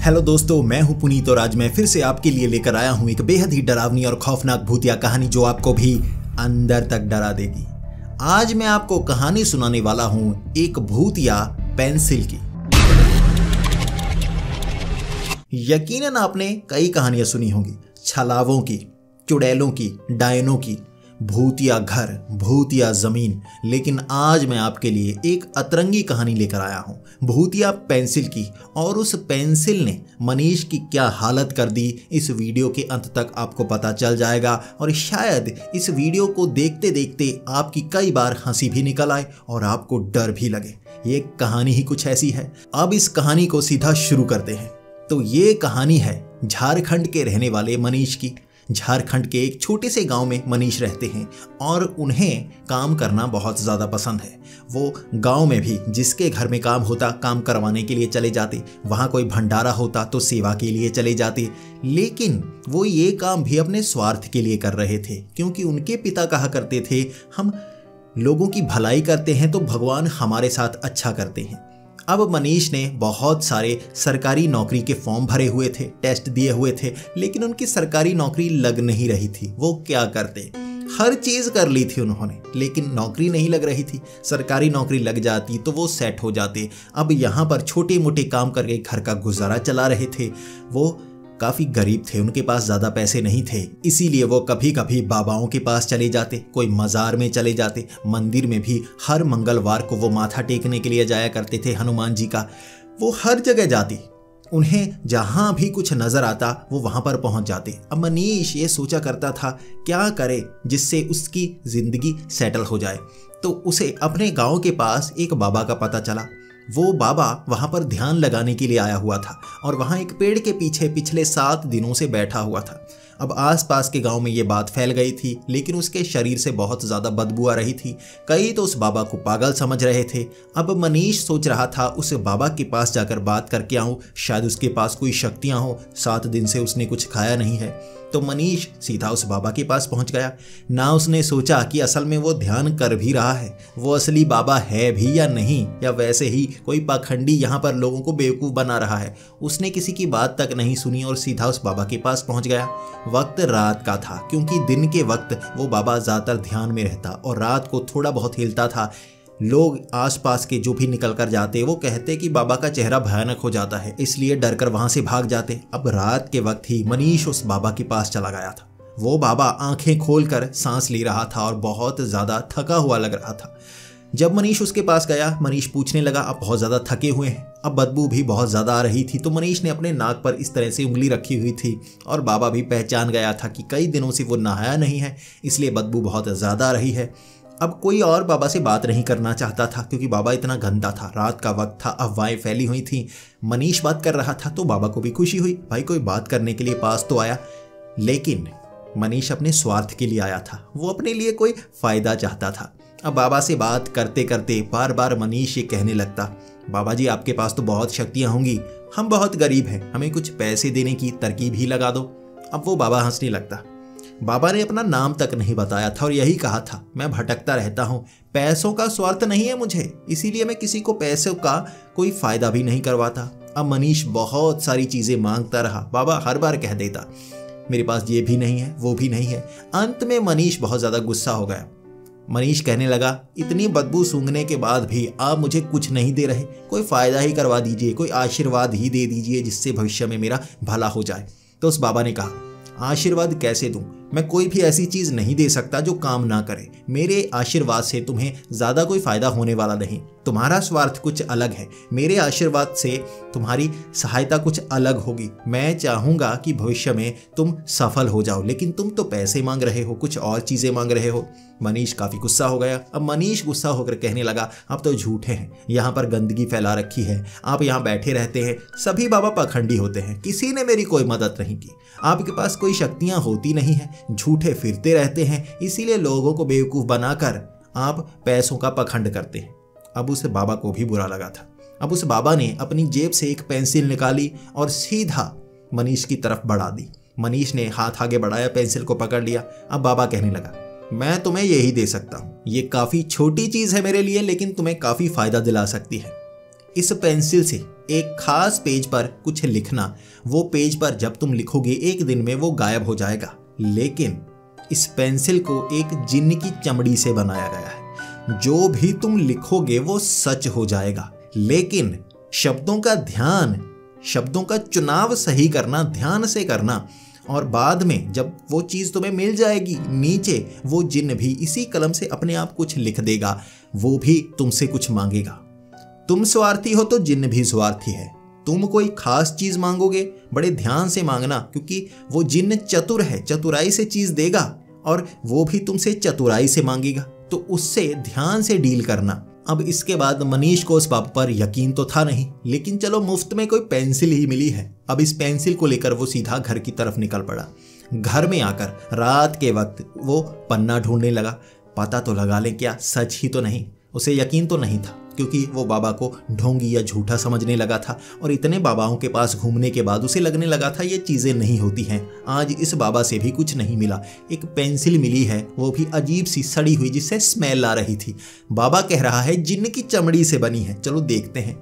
Hello दोस्तों, मैं हूँ पुनीत और आज मैं फिर से आपके लिए लेकर आया हूँ एक बेहद ही डरावनी और खौफनाक भूतिया कहानी जो आपको भी अंदर तक डरा देगी। आज मैं आपको कहानी सुनाने वाला हूँ एक भूतिया पेंसिल की। यकीनन आपने कई कहानियाँ सुनी होंगी। छलावों की, चुड़ैलों की, डायनों की भूतिया घर भूतिया ज़मीन, लेकिन आज मैं आपके लिए एक अतरंगी कहानी लेकर आया हूँ। भूतिया पेंसिल की, और उस पेंसिल ने मनीष की क्या हालत कर दी, इस वीडियो के अंत तक आपको पता चल जाएगा, और शायद इस वीडियो को देखते देखते आपकी कई बार हँसी भी निकल आए, और आपको डर भी लगे। ये कहानी ही कुछ ऐसी है। अब इस कहानी को सीधा शुरू करते हैं। तो ये कहानी है झारखंड के रहने वाले मनीष की। झारखंड के एक छोटे से गाँव में मनीष रहते हैं और उन्हें काम करना बहुत ज़्यादा पसंद है। वो गाँव में भी जिसके घर में काम होता, काम करवाने के लिए चले जाते, वहाँ कोई भंडारा होता तो सेवा के लिए चले जाते। लेकिन वो ये काम भी अपने स्वार्थ के लिए कर रहे थे, क्योंकि उनके पिता कहा करते थे, हम लोगों की भलाई करते हैं तो भगवान हमारे साथ अच्छा करते हैं। अब मनीष ने बहुत सारे सरकारी नौकरी के फॉर्म भरे हुए थे, टेस्ट दिए हुए थे, लेकिन उनकी सरकारी नौकरी लग नहीं रही थी। वो क्या करते? हर चीज़ कर ली थी उन्होंने, लेकिन नौकरी नहीं लग रही थी। सरकारी नौकरी लग जाती तो वो सेट हो जाते। अब यहाँ पर छोटे मोटे काम करके घर का गुजारा चला रहे थे। वो काफ़ी गरीब थे, उनके पास ज़्यादा पैसे नहीं थे, इसीलिए वो कभी कभी बाबाओं के पास चले जाते, कोई मज़ार में चले जाते, मंदिर में भी हर मंगलवार को वो माथा टेकने के लिए जाया करते थे हनुमान जी का। वो हर जगह जाती, उन्हें जहाँ भी कुछ नज़र आता, वो वहाँ पर पहुँच जाते। अब मनीष ये सोचा करता था, क्या करे जिससे उसकी ज़िंदगी सेटल हो जाए। तो उसे अपने गाँव के पास एक बाबा का पता चला। वो बाबा वहाँ पर ध्यान लगाने के लिए आया हुआ था और वहाँ एक पेड़ के पीछे पिछले सात दिनों से बैठा हुआ था। अब आसपास के गाँव में ये बात फैल गई थी, लेकिन उसके शरीर से बहुत ज़्यादा बदबू आ रही थी। कई तो उस बाबा को पागल समझ रहे थे। अब मनीष सोच रहा था, उस बाबा के पास जाकर बात करके आऊँ, शायद उसके पास कोई शक्तियाँ हो, सात दिन से उसने कुछ खाया नहीं है। तो मनीष सीधा उस बाबा के पास पहुँच गया। ना उसने सोचा कि असल में वो ध्यान कर भी रहा है, वो असली बाबा है भी या नहीं, या वैसे ही कोई पाखंडी यहाँ पर लोगों को बेवकूफ़ बना रहा है। उसने किसी की बात तक नहीं सुनी और सीधा उस बाबा के पास पहुँच गया। वक्त रात का था, क्योंकि दिन के वक्त वो बाबा ज़्यादातर ध्यान में रहता और रात को थोड़ा बहुत हिलता था। लोग आसपास के जो भी निकल कर जाते, वो कहते कि बाबा का चेहरा भयानक हो जाता है, इसलिए डर कर वहाँ से भाग जाते। अब रात के वक्त ही मनीष उस बाबा के पास चला गया था। वो बाबा आँखें खोलकर सांस ले रहा था और बहुत ज़्यादा थका हुआ लग रहा था। जब मनीष उसके पास गया, मनीष पूछने लगा अब बहुत ज़्यादा थके हुए हैं। अब बदबू भी बहुत ज़्यादा आ रही थी। तो मनीष ने अपने नाक पर इस तरह से उंगली रखी हुई थी और बाबा भी पहचान गया था कि कई दिनों से वो नहाया नहीं है, इसलिए बदबू बहुत ज़्यादा आ रही है। अब कोई और बाबा से बात नहीं करना चाहता था, क्योंकि बाबा इतना गंदा था। रात का वक्त था, अफवाहें फैली हुई थी। मनीष बात कर रहा था तो बाबा को भी खुशी हुई। भाई, कोई बात करने के लिए पास तो आया, लेकिन मनीष अपने स्वार्थ के लिए आया था। वो अपने लिए कोई फ़ायदा चाहता था। अब बाबा से बात करते करते बार बार मनीष ये कहने लगता, बाबा जी, आपके पास तो बहुत शक्तियाँ होंगी। हम बहुत गरीब हैं। हमें कुछ पैसे देने की तरकीब ही लगा दो। अब वो बाबा हंसने लगता, बाबा ने अपना नाम तक नहीं बताया था और यही कहा था, मैं भटकता रहता हूँ। पैसों का स्वार्थ नहीं है मुझे, इसीलिए मैं किसी को पैसों का कोई फ़ायदा भी नहीं करवाता। अब मनीष बहुत सारी चीज़ें माँगता रहा। बाबा हर बार कह देता, मेरे पास ये भी नहीं है, वो भी नहीं है। अंत में मनीष बहुत ज़्यादा गुस्सा हो गया। मनीष कहने लगा, इतनी बदबू सूंघने के बाद भी आप मुझे कुछ नहीं दे रहे। कोई फ़ायदा ही करवा दीजिए, कोई आशीर्वाद ही दे दीजिए जिससे भविष्य में मेरा भला हो जाए। तो उस बाबा ने कहा, आशीर्वाद कैसे दूँ? मैं कोई भी ऐसी चीज़ नहीं दे सकता जो काम ना करे। मेरे आशीर्वाद से तुम्हें ज़्यादा कोई फ़ायदा होने वाला नहीं। तुम्हारा स्वार्थ कुछ अलग है। मेरे आशीर्वाद से तुम्हारी सहायता कुछ अलग होगी। मैं चाहूँगा कि भविष्य में तुम सफल हो जाओ, लेकिन तुम तो पैसे मांग रहे हो, कुछ और चीज़ें मांग रहे हो। मनीष काफ़ी गुस्सा हो गया। अब मनीष गुस्सा होकर कहने लगा अब तो झूठे हैं, यहाँ पर गंदगी फैला रखी है। आप यहाँ बैठे रहते हैं, सभी बाबा पखंडी होते हैं, किसी ने मेरी कोई मदद नहीं की। आपके पास कोई शक्तियाँ होती नहीं है, झूठे फिरते रहते हैं, इसीलिए लोगों को बेवकूफ़ बनाकर आप पैसों का पखंड करते हैं। अब उस बाबा को भी बुरा लगा था। अब उस बाबा ने अपनी जेब से एक पेंसिल निकाली और सीधा मनीष की तरफ़ बढ़ा दी। मनीष ने हाथ आगे बढ़ाया, पेंसिल को पकड़ लिया। अब बाबा कहने लगा मैं तुम्हें यही दे सकता हूँ। ये काफ़ी छोटी चीज़ है मेरे लिए, लेकिन तुम्हें काफ़ी फ़ायदा दिला सकती है। इस पेंसिल से एक खास पेज पर कुछ लिखना, वो पेज पर जब तुम लिखोगे एक दिन में वो गायब हो जाएगा। लेकिन इस पेंसिल को एक जिन्न की चमड़ी से बनाया गया है। जो भी तुम लिखोगे वो सच हो जाएगा। लेकिन शब्दों का ध्यान, शब्दों का चुनाव सही करना, ध्यान से करना और बाद में जब वो चीज़ तुम्हें मिल जाएगी नीचे, वो जिन भी इसी कलम से अपने आप कुछ लिख देगा, वो भी तुमसे कुछ मांगेगा। तुम स्वार्थी हो तो जिन भी स्वार्थी है। तुम कोई खास चीज़ मांगोगे, बड़े ध्यान से मांगना, क्योंकि वो जिन चतुर है, चतुराई से चीज़ देगा और वो भी तुमसे चतुराई से मांगेगा। तो उससे ध्यान से डील करना। अब इसके बाद मनीष को उस बाप पर यकीन तो था नहीं, लेकिन चलो मुफ़्त में कोई पेंसिल ही मिली है। अब इस पेंसिल को लेकर वो सीधा घर की तरफ़ निकल पड़ा। घर में आकर रात के वक्त वो पन्ना ढूँढने लगा। पता तो लगा लें क्या, सच ही तो नहीं। उसे यकीन तो नहीं था। क्योंकि वो बाबा को ढोंगी या झूठा समझने लगा था और इतने बाबाओं के पास घूमने के बाद उसे लगने लगा था, ये चीज़ें नहीं होती हैं। आज इस बाबा से भी कुछ नहीं मिला। एक पेंसिल मिली है, वो भी अजीब सी सड़ी हुई जिससे स्मेल आ रही थी। बाबा कह रहा है जिन की चमड़ी से बनी है। चलो देखते हैं।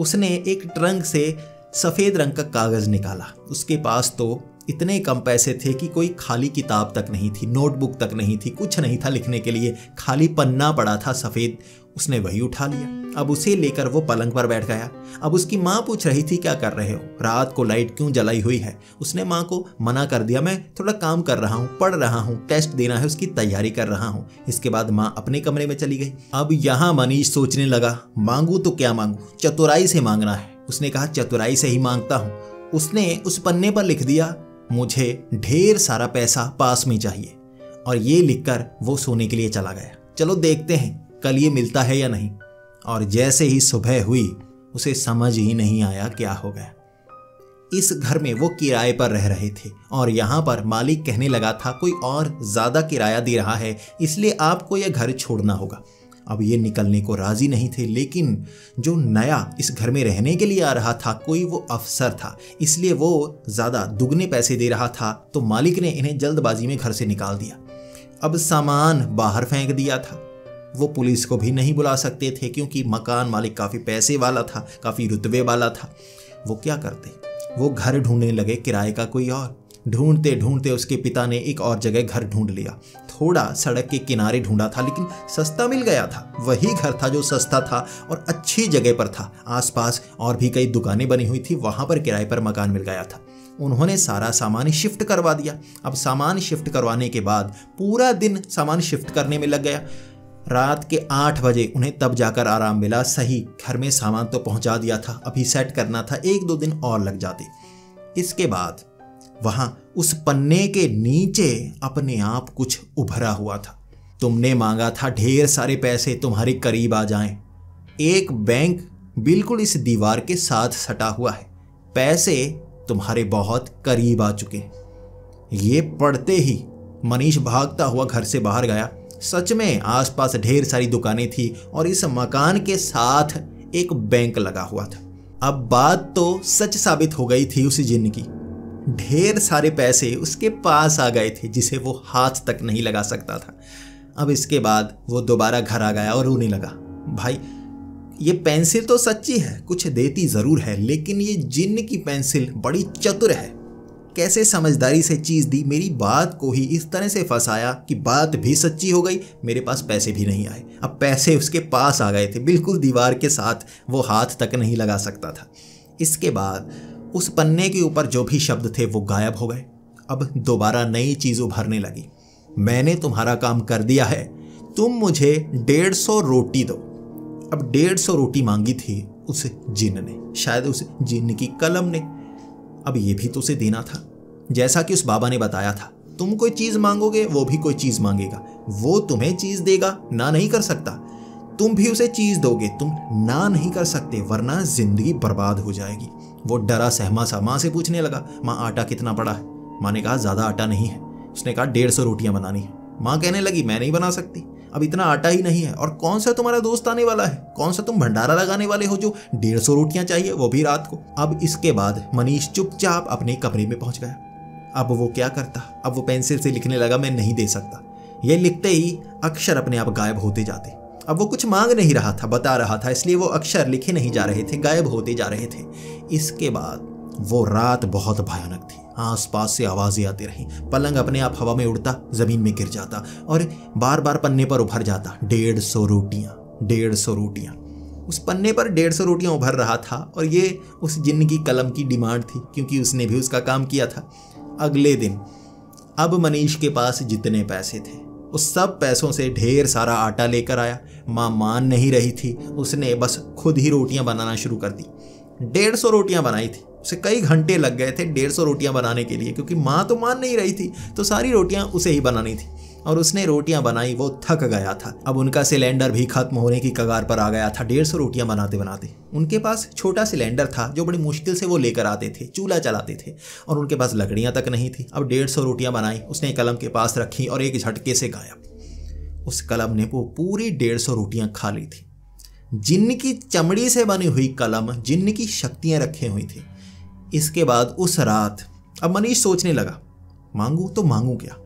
उसने एक ट्रंक से सफ़ेद रंग का कागज़ निकाला। उसके पास तो इतने कम पैसे थे कि कोई खाली किताब तक नहीं थी, नोटबुक तक नहीं थी, कुछ नहीं था लिखने के लिए। खाली पन्ना पड़ा था सफ़ेद। उसने वही उठा लिया। अब उसे लेकर वो पलंग पर बैठ गया। अब उसकी माँ पूछ रही थी, क्या कर रहे हो? रात को लाइट क्यों जलाई हुई है? उसने माँ को, मना कर दिया, मैं थोड़ा काम कर रहा हूँ, पढ़ रहा हूँ, टेस्ट देना है, उसकी तैयारी कर रहा हूँ। इसके बाद माँ अपने कमरे में चली गई। अब यहाँ मनीष सोचने लगा, मांगू तो क्या मांगू? चतुराई से मांगना है। उसने कहा, चतुराई से ही माँगता हूँ। उसने उस पन्ने पर लिख दिया, मुझे ढेर सारा पैसा पास में चाहिए। और ये लिखकर वो सोने के लिए चला गया। चलो देखते हैं कल ये मिलता है या नहीं? और जैसे ही सुबह हुई, उसे समझ ही नहीं आया क्या हो गया। इस घर में वो किराए पर रह रहे थे और यहाँ पर मालिक कहने लगा था, कोई और ज़्यादा किराया दे रहा है, इसलिए आपको यह घर छोड़ना होगा। अब ये निकलने को राज़ी नहीं थे, लेकिन जो नया इस घर में रहने के लिए आ रहा था, कोई वो अफसर था, इसलिए वो ज़्यादा दुगने पैसे दे रहा था तो मालिक ने इन्हें जल्दबाजी में घर से निकाल दिया। अब सामान बाहर फेंक दिया था। वो पुलिस को भी नहीं बुला सकते थे क्योंकि मकान मालिक काफ़ी पैसे वाला था, काफ़ी रुतबे वाला था। वो क्या करते? वो घर ढूँढने लगे किराए का कोई और। ढूंढते ढूंढते उसके पिता ने एक और जगह घर ढूंढ लिया। थोड़ा सड़क के किनारे ढूंढा था, लेकिन सस्ता मिल गया था। वही घर था जो सस्ता था और अच्छी जगह पर था। आसपास और भी कई दुकानें बनी हुई थी, वहाँ पर किराए पर मकान मिल गया था। उन्होंने सारा सामान शिफ्ट करवा दिया। अब सामान शिफ्ट करवाने के बाद पूरा दिन सामान शिफ्ट करने में लग गया। रात के आठ बजे उन्हें तब जाकर आराम मिला। सही घर में सामान तो पहुँचा दिया था, अभी सेट करना था, एक दो दिन और लग जाते। इसके बाद वहाँ उस पन्ने के नीचे अपने आप कुछ उभरा हुआ था। तुमने मांगा था ढेर सारे पैसे, तुम्हारे करीब आ जाएँ। एक बैंक बिल्कुल इस दीवार के साथ सटा हुआ है। पैसे तुम्हारे बहुत करीब आ चुके हैं। ये पढ़ते ही मनीष भागता हुआ घर से बाहर गया। सच में आसपास ढेर सारी दुकानें थी और इस मकान के साथ एक बैंक लगा हुआ था। अब बात तो सच साबित हो गई थी उस जिन की। ढेर सारे पैसे उसके पास आ गए थे, जिसे वो हाथ तक नहीं लगा सकता था। अब इसके बाद वो दोबारा घर आ गया और रोने लगा। भाई, ये पेंसिल तो सच्ची है, कुछ देती ज़रूर है, लेकिन ये जिन की पेंसिल बड़ी चतुर है। कैसे समझदारी से चीज़ दी, मेरी बात को ही इस तरह से फंसाया कि बात भी सच्ची हो गई, मेरे पास पैसे भी नहीं आए। अब पैसे उसके पास आ गए थे, बिल्कुल दीवार के साथ वो हाथ तक नहीं लगा सकता था। इसके बाद उस पन्ने के ऊपर जो भी शब्द थे, वो गायब हो गए। अब दोबारा नई चीज़ उभरने लगी। मैंने तुम्हारा काम कर दिया है, तुम मुझे डेढ़ सौ रोटी दो। अब डेढ़ सौ रोटी मांगी थी उस जिन ने, शायद उस जिन की कलम ने। अब ये भी तो उसे देना था। जैसा कि उस बाबा ने बताया था, तुम कोई चीज़ मांगोगे, वो भी कोई चीज़ मांगेगा। वो तुम्हें चीज़ देगा, ना नहीं कर सकता। तुम भी उसे चीज़ दोगे, तुम ना नहीं कर सकते, वरना ज़िंदगी बर्बाद हो जाएगी। वो डरा सहमा सा माँ से पूछने लगा, माँ, आटा कितना पड़ा है? माँ ने कहा, ज़्यादा आटा नहीं है। उसने कहा, डेढ़ सौ रोटियाँ बनानी है। माँ कहने लगी, मैं नहीं बना सकती। अब इतना आटा ही नहीं है। और कौन सा तुम्हारा दोस्त आने वाला है? कौन सा तुम भंडारा लगाने वाले हो जो डेढ़ सौ रोटियाँ चाहिए, वो भी रात को? अब इसके बाद मनीष चुपचाप अपने कमरे में पहुँच गया। अब वो क्या करता? अब वो पेंसिल से लिखने लगा, मैं नहीं दे सकता। ये लिखते ही अक्षर अपने आप गायब होते जाते। अब वो कुछ मांग नहीं रहा था, बता रहा था, इसलिए वो अक्षर लिखे नहीं जा रहे थे, गायब होते जा रहे थे। इसके बाद वो रात बहुत भयानक थी। आसपास से आवाज़ें आती रही। पलंग अपने आप हवा में उड़ता, ज़मीन में गिर जाता और बार बार पन्ने पर उभर जाता। डेढ़ सौ रोटियाँ, डेढ़ सौ रोटियाँ। उस पन्ने पर डेढ़ सौ रोटियाँ उभर रहा था और ये उस जिन की कलम की डिमांड थी, क्योंकि उसने भी उसका काम किया था। अगले दिन, अब मनीष के पास जितने पैसे थे, उस सब पैसों से ढेर सारा आटा लेकर आया। माँ मान नहीं रही थी, उसने बस खुद ही रोटियाँ बनाना शुरू कर दी। डेढ़ सौ रोटियाँ बनाई थी। उसे कई घंटे लग गए थे डेढ़ सौ रोटियाँ बनाने के लिए, क्योंकि माँ तो मान नहीं रही थी तो सारी रोटियाँ उसे ही बनानी थी। और उसने रोटियाँ बनाई, वो थक गया था। अब उनका सिलेंडर भी खत्म होने की कगार पर आ गया था, डेढ़ सौ रोटियाँ बनाते बनाते। उनके पास छोटा सिलेंडर था, जो बड़ी मुश्किल से वो लेकर आते थे, चूल्हा चलाते थे, और उनके पास लकड़ियाँ तक नहीं थी। अब डेढ़ सौ रोटियाँ बनाई, उसने कलम के पास रखी और एक झटके से गायब। उस कलम ने वो पूरी डेढ़ सौ रोटियाँ खा ली थी। जिन्न की चमड़ी से बनी हुई कलम जिन्न की शक्तियाँ रखी हुई थी इसके बाद उस रात, अब मनीष सोचने लगा, मांगू तो मांगू क्या?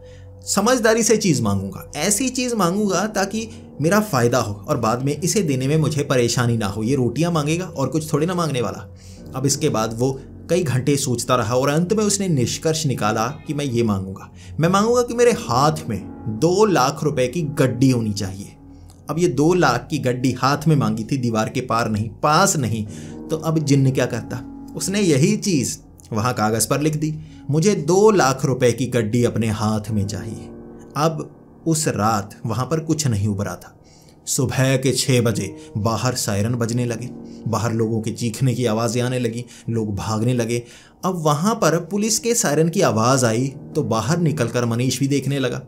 समझदारी से चीज़ मांगूँगा, ऐसी चीज़ मांगूँगा ताकि मेरा फ़ायदा हो और बाद में इसे देने में मुझे परेशानी ना हो। ये रोटियाँ मांगेगा और कुछ थोड़ी ना मांगने वाला। अब इसके बाद वो कई घंटे सोचता रहा और अंत में उसने निष्कर्ष निकाला कि मैं ये मांगूँगा। मैं मांगूँगा कि मेरे हाथ में दो लाख रुपए की गड्डी होनी चाहिए। अब ये दो लाख की गड्डी हाथ में मांगी थी, दीवार के पार नहीं, पास नहीं। तो अब जिन्न क्या करता? उसने यही चीज़ वहाँ कागज़ पर लिख दी। मुझे दो लाख रुपए की गड्डी अपने हाथ में चाहिए। अब उस रात वहाँ पर कुछ नहीं उभरा था। सुबह के छह बजे बाहर सायरन बजने लगे। बाहर लोगों के चीखने की आवाज़ें आने लगी। लोग भागने लगे। अब वहाँ पर पुलिस के सायरन की आवाज़ आई तो बाहर निकलकर मनीष भी देखने लगा।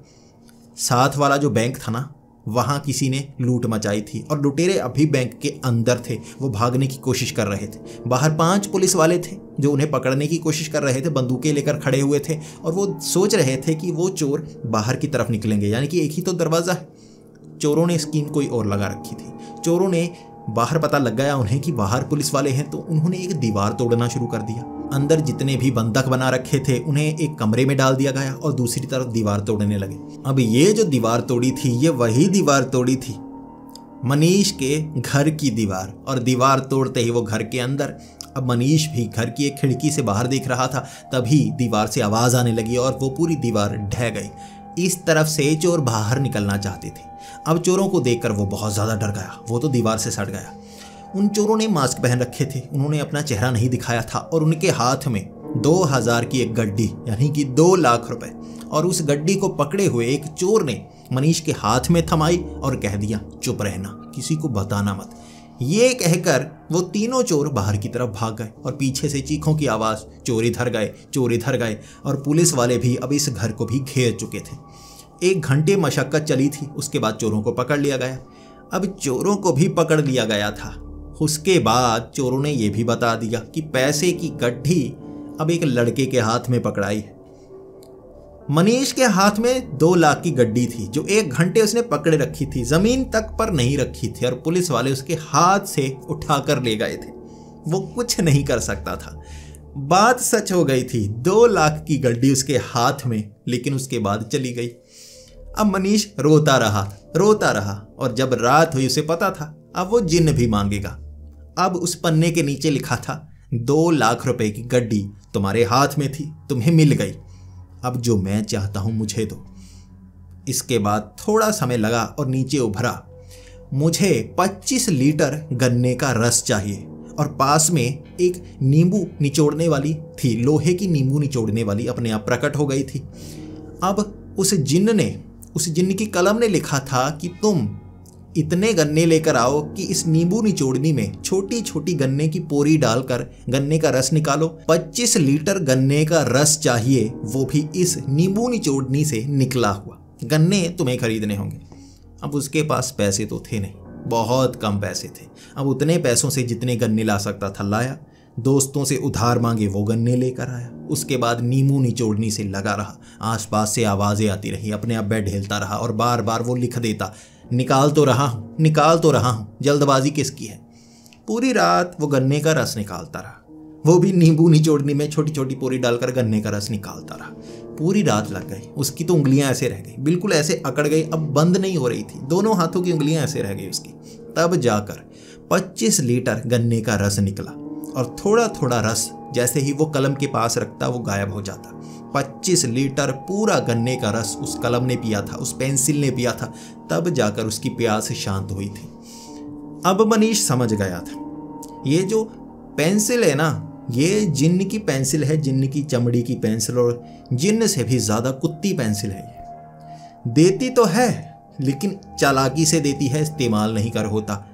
साथ वाला जो बैंक था ना वहाँ किसी ने लूट मचाई थी और लुटेरे अभी बैंक के अंदर थे। वो भागने की कोशिश कर रहे थे। बाहर पाँच पुलिस वाले थे जो उन्हें पकड़ने की कोशिश कर रहे थे, बंदूकें लेकर खड़े हुए थे और वो सोच रहे थे कि वो चोर बाहर की तरफ़ निकलेंगे, यानी कि एक ही तो दरवाज़ा है। चोरों ने स्कीम कोई और लगा रखी थी। चोरों ने बाहर पता लग गया उन्हें कि बाहर पुलिस वाले हैं तो उन्होंने एक दीवार तोड़ना शुरू कर दिया। अंदर जितने भी बंधक बना रखे थे, उन्हें एक कमरे में डाल दिया गया और दूसरी तरफ़ दीवार तोड़ने लगे। अब ये जो दीवार तोड़ी थी, ये वही दीवार तोड़ी थी। मनीष के घर की दीवार, और दीवार तोड़ते ही वो घर के अंदर। अब मनीष भी घर की एक खिड़की से बाहर देख रहा था, तभी दीवार से आवाज़ आने लगी और वो पूरी दीवार ढह गई। इस तरफ़ से चोर बाहर निकलना चाहते थे। अब चोरों को देखकर वो बहुत ज़्यादा डर गया। वो तो दीवार से सट गया। उन चोरों ने मास्क पहन रखे थे। उन्होंने अपना चेहरा नहीं दिखाया था और उनके हाथ में दो हज़ार की एक गड्डी, यानी कि दो लाख रुपए, और उस गड्डी को पकड़े हुए एक चोर ने मनीष के हाथ में थमाई और कह दिया, चुप रहना, किसी को बताना मत। ये कहकर वो तीनों चोर बाहर की तरफ़ भाग गए और पीछे से चीखों की आवाज़, चोर इधर गए, चोर इधर गए, और पुलिस वाले भी अब इस घर को भी घेर चुके थे। एक घंटे मशक्कत चली थी, उसके बाद चोरों को पकड़ लिया गया। अब चोरों को भी पकड़ लिया गया था। उसके बाद चोरों ने यह भी बता दिया कि पैसे की गड्ढी अब एक लड़के के हाथ में पकड़ाई है। मनीष के हाथ में दो लाख की गड्डी थी, जो एक घंटे उसने पकड़े रखी थी, ज़मीन तक पर नहीं रखी थी और पुलिस वाले उसके हाथ से उठाकर ले गए थे। वो कुछ नहीं कर सकता था। बात सच हो गई थी, दो लाख की गड्डी उसके हाथ में, लेकिन उसके बाद चली गई। अब मनीष रोता रहा रोता रहा और जब रात हुई उसे पता था, अब वो जिन भी मांगेगा। अब उस पन्ने के नीचे लिखा था, दो लाख रुपए की गड्डी तुम्हारे हाथ में थी, तुम्हें मिल गई। अब जो मैं चाहता हूँ मुझे दो। इसके बाद थोड़ा समय लगा और नीचे उभरा। मुझे 25 लीटर गन्ने का रस चाहिए और पास में एक नींबू निचोड़ने वाली थी, लोहे की नींबू निचोड़ने वाली अपने आप प्रकट हो गई थी। अब उस जिन्न ने, उस जिन्न की कलम ने लिखा था कि तुम इतने गन्ने लेकर आओ कि इस नींबू निचोड़नी में छोटी छोटी गन्ने की पोरी डालकर गन्ने का रस निकालो। 25 लीटर गन्ने का रस चाहिए, वो भी इस नींबू निचोड़नी से निकला हुआ। गन्ने तुम्हें खरीदने होंगे। अब उसके पास पैसे तो थे नहीं, बहुत कम पैसे थे। अब उतने पैसों से जितने गन्ने ला सकता था, लाया। दोस्तों से उधार मांगे, वो गन्ने लेकर आया। उसके बाद नीमू निचोड़नी से लगा रहा। आसपास से आवाज़ें आती रही, अपने आप बेड ढेलता रहा और बार बार वो लिख देता। निकाल तो रहा हूँ, निकाल तो रहा हूँ, जल्दबाजी किसकी है? पूरी रात वो गन्ने का रस निकालता रहा। वो भी नींबू निचोड़नी में छोटी छोटी पोरी डालकर गन्ने का रस निकालता रहा। पूरी रात लग गई, उसकी तो उंगलियाँ ऐसे रह गई, बिल्कुल ऐसे अकड़ गई, अब बंद नहीं हो रही थी। दोनों हाथों की उंगलियाँ ऐसे रह गई उसकी। तब जाकर 25 लीटर गन्ने का रस निकला और थोड़ा थोड़ा रस जैसे ही वो कलम के पास रखता, वो गायब हो जाता। 25 लीटर पूरा गन्ने का रस उस कलम ने पिया था, उस पेंसिल ने पिया था, तब जाकर उसकी प्यास शांत हुई थी। अब मनीष समझ गया था, ये जो पेंसिल है ना, ये जिन्न की पेंसिल है, जिन्न की चमड़ी की पेंसिल और जिन्न से भी ज़्यादा कुत्ती पेंसिल है ये। देती तो है, लेकिन चालाकी से देती है, इस्तेमाल नहीं कर होता।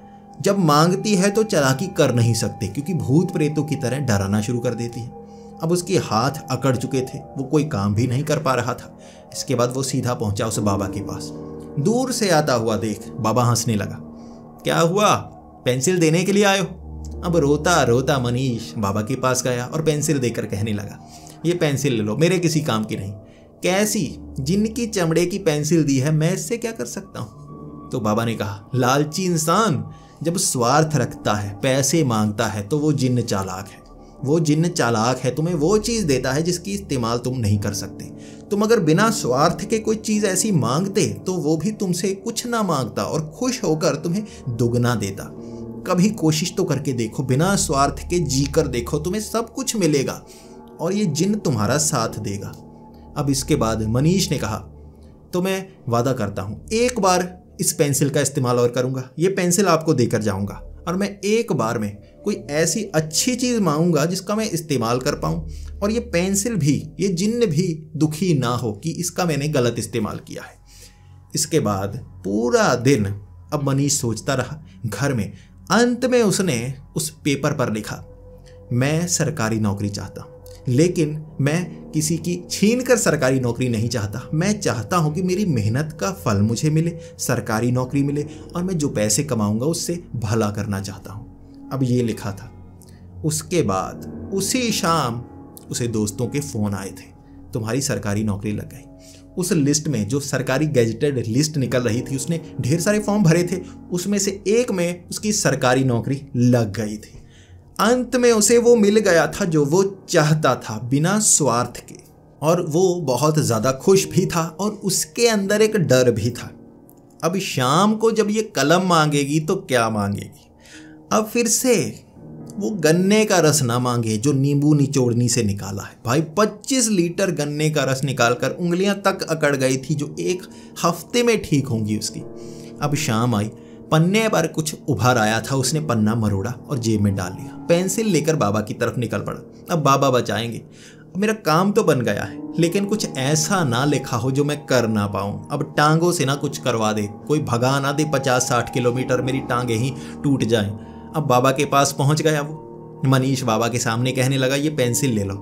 जब मांगती है तो चालाकी कर नहीं सकते, क्योंकि भूत प्रेतों की तरह डराना शुरू कर देती है। अब उसके हाथ अकड़ चुके थे। वो कोई काम भी नहीं कर पा रहा था। इसके बाद वो सीधा पहुँचा उस बाबा के पास। दूर से आता हुआ देख, बाबा हंसने लगा। क्या हुआ? पेंसिल देने के लिए आयो अब रोता रोता मनीष बाबा के पास गया और पेंसिल देकर कहने लगा, ये पेंसिल ले लो, मेरे किसी काम की नहीं। कैसी? जिनकी चमड़े की पेंसिल दी है, मैं इससे क्या कर सकता हूँ? तो बाबा ने कहा, लालची इंसान, जब स्वार्थ रखता है, पैसे माँगता है तो वो जिन्न चालाक है। वो जिन्न चालाक है, तुम्हें वो चीज़ देता है जिसकी इस्तेमाल तुम नहीं कर सकते। तुम अगर बिना स्वार्थ के कोई चीज़ ऐसी मांगते तो वो भी तुमसे कुछ ना माँगता और खुश होकर तुम्हें दुगना देता। कभी कोशिश तो करके देखो, बिना स्वार्थ के जी कर देखो, तुम्हें सब कुछ मिलेगा और ये जिन तुम्हारा साथ देगा। अब इसके बाद मनीष ने कहा तो मैं वादा करता हूँ, एक बार इस पेंसिल का इस्तेमाल और करूँगा। ये पेंसिल आपको देकर जाऊँगा और मैं एक बार में कोई ऐसी अच्छी चीज़ मांगूँगा जिसका मैं इस्तेमाल कर पाऊँ। और ये पेंसिल भी, ये जिन्न भी दुखी ना हो कि इसका मैंने गलत इस्तेमाल किया है। इसके बाद पूरा दिन अब मनीष सोचता रहा, घर में। अंत में उसने उस पेपर पर लिखा, मैं सरकारी नौकरी चाहता हूँ, लेकिन मैं किसी की छीन कर सरकारी नौकरी नहीं चाहता। मैं चाहता हूँ कि मेरी मेहनत का फल मुझे मिले, सरकारी नौकरी मिले, और मैं जो पैसे कमाऊँगा उससे भला करना चाहता हूँ। अब ये लिखा था। उसके बाद, उसी शाम उसे दोस्तों के फ़ोन आए थे। तुम्हारी सरकारी नौकरी लग गई। उस लिस्ट में जो सरकारी गैजेटेड लिस्ट निकल रही थी, उसने ढेर सारे फॉर्म भरे थे। उसमें से एक में उसकी सरकारी नौकरी लग गई थी। अंत में उसे वो मिल गया था जो वो चाहता था बिना स्वार्थ के। और वो बहुत ज़्यादा खुश भी था और उसके अंदर एक डर भी था। अब शाम को जब ये कलम मांगेगी तो क्या मांगेगी? अब फिर से वो गन्ने का रस ना मांगे जो नींबू निचोड़नी से निकाला है। भाई 25 लीटर गन्ने का रस निकालकर उंगलियाँ तक अकड़ गई थी जो एक हफ़्ते में ठीक होंगी उसकी। अब शाम आई, पन्ने पर कुछ उभार आया था, उसने पन्ना मरोड़ा और जेब में डाल लिया। पेंसिल लेकर बाबा की तरफ़ निकल पड़ा। अब बाबा बचाएँगे। मेरा काम तो बन गया है, लेकिन कुछ ऐसा ना लिखा हो जो मैं कर ना पाऊँ। अब टांगों से ना कुछ करवा दे, कोई भगा ना दे पचास साठ किलोमीटर, मेरी टांगे ही टूट जाएँ। अब बाबा के पास पहुँच गया वो। मनीष बाबा के सामने कहने लगा, ये पेंसिल ले लो।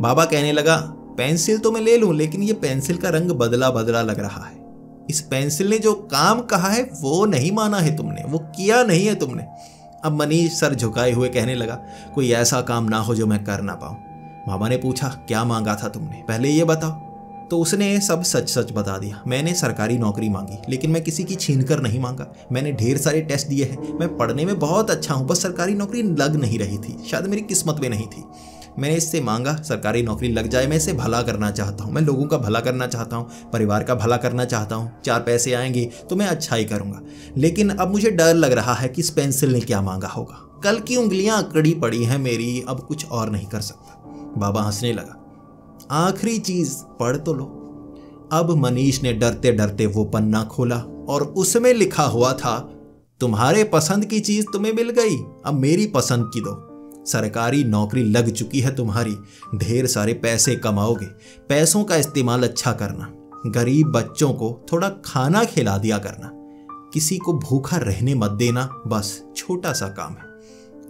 बाबा कहने लगा, पेंसिल तो मैं ले लूँ, लेकिन ये पेंसिल का रंग बदला बदला लग रहा है। इस पेंसिल ने जो काम कहा है, वो नहीं माना है तुमने, वो किया नहीं है तुमने। अब मनीष सर झुकाए हुए कहने लगा, कोई ऐसा काम ना हो जो मैं कर ना पाऊँ। मामा ने पूछा, क्या मांगा था तुमने? पहले ये बताओ। तो उसने सब सच सच बता दिया। मैंने सरकारी नौकरी मांगी, लेकिन मैं किसी की छीन कर नहीं मांगा। मैंने ढेर सारे टेस्ट दिए हैं। मैं पढ़ने में बहुत अच्छा हूँ बस सरकारी नौकरी लग नहीं रही थी। शायद मेरी किस्मत में नहीं थी। मैंने इससे मांगा, सरकारी नौकरी लग जाए, मैं इसे भला करना चाहता हूँ। मैं लोगों का भला करना चाहता हूँ, परिवार का भला करना चाहता हूँ। चार पैसे आएँगे तो मैं अच्छा ही करूँगा। लेकिन अब मुझे डर लग रहा है कि इस पेंसिल ने क्या मांगा होगा। कल की उंगलियाँ अकड़ी पड़ी हैं मेरी, अब कुछ और नहीं कर सकता। बाबा हंसने लगा। आखिरी चीज़ पढ़ तो लो। अब मनीष ने डरते डरते वो पन्ना खोला और उसमें लिखा हुआ था, तुम्हारे पसंद की चीज़ तुम्हें मिल गई, अब मेरी पसंद की दो। सरकारी नौकरी लग चुकी है तुम्हारी, ढेर सारे पैसे कमाओगे, पैसों का इस्तेमाल अच्छा करना, गरीब बच्चों को थोड़ा खाना खिला दिया करना। किसी को भूखा रहने मत देना, बस छोटा सा काम है।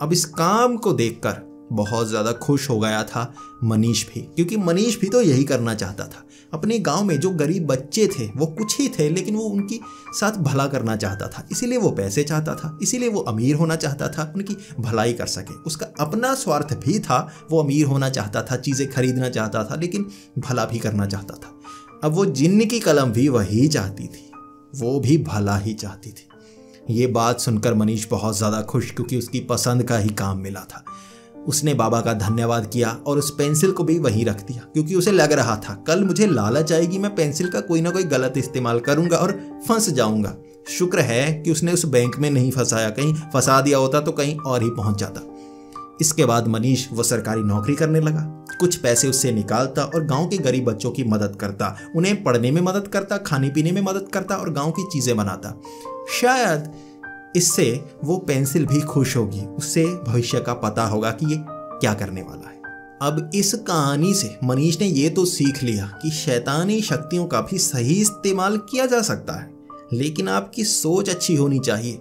अब इस काम को देखकर बहुत ज़्यादा खुश हो गया था मनीष भी, क्योंकि मनीष भी तो यही करना चाहता था। अपने गाँव में जो गरीब बच्चे थे, वो कुछ ही थे, लेकिन वो उनकी साथ भला करना चाहता था। इसीलिए वो पैसे चाहता था, इसीलिए वो अमीर होना चाहता था, उनकी भलाई कर सके। उसका अपना स्वार्थ भी था, वो अमीर होना चाहता था, चीज़ें खरीदना चाहता था, लेकिन भला भी करना चाहता था। अब वो जिन्न की कलम भी वही चाहती थी, वो भी भला ही चाहती थी। ये बात सुनकर मनीष बहुत ज़्यादा खुश, क्योंकि उसकी पसंद का ही काम मिला था। उसने बाबा का धन्यवाद किया और उस पेंसिल को भी वहीं रख दिया, क्योंकि उसे लग रहा था, कल मुझे लालच आएगी, मैं पेंसिल का कोई ना कोई गलत इस्तेमाल करूँगा और फंस जाऊँगा। शुक्र है कि उसने उस बैंक में नहीं फंसाया, कहीं फंसा दिया होता तो कहीं और ही पहुँच जाता। इसके बाद मनीष वो सरकारी नौकरी करने लगा। कुछ पैसे उससे निकालता और गाँव के गरीब बच्चों की मदद करता, उन्हें पढ़ने में मदद करता खाने पीने में मदद करता और गाँव की चीज़ें बनाता। शायद इससे वो पेंसिल भी खुश होगी। उससे भविष्य का पता होगा कि ये क्या करने वाला है। अब इस कहानी से मनीष ने ये तो सीख लिया कि शैतानी शक्तियों का भी सही इस्तेमाल किया जा सकता है। लेकिन आपकी सोच अच्छी होनी चाहिए।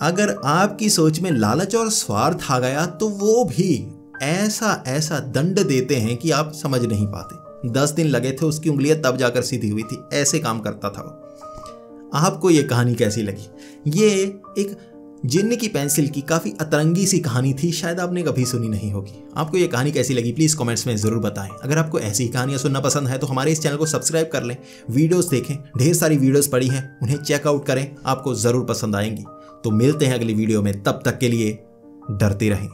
अगर आपकी सोच में लालच और स्वार्थ आ गया तो वो भी ऐसा ऐसा दंड देते हैं कि आप समझ नहीं पाते। दस दिन लगे थे, उसकी उंगलियाँ तब जाकर सीधी हुई थी। ऐसे काम करता था वो। आपको ये कहानी कैसी लगी? ये एक जिन्न की पेंसिल की काफ़ी अतरंगी सी कहानी थी, शायद आपने कभी सुनी नहीं होगी। आपको ये कहानी कैसी लगी प्लीज़ कमेंट्स में ज़रूर बताएँ। अगर आपको ऐसी कहानियाँ सुनना पसंद है तो हमारे इस चैनल को सब्सक्राइब कर लें। वीडियोस देखें, ढेर सारी वीडियोस पड़ी हैं, उन्हें चेकआउट करें, आपको ज़रूर पसंद आएँगी। तो मिलते हैं अगली वीडियो में, तब तक के लिए डरते रहें।